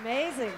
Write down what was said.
Amazing.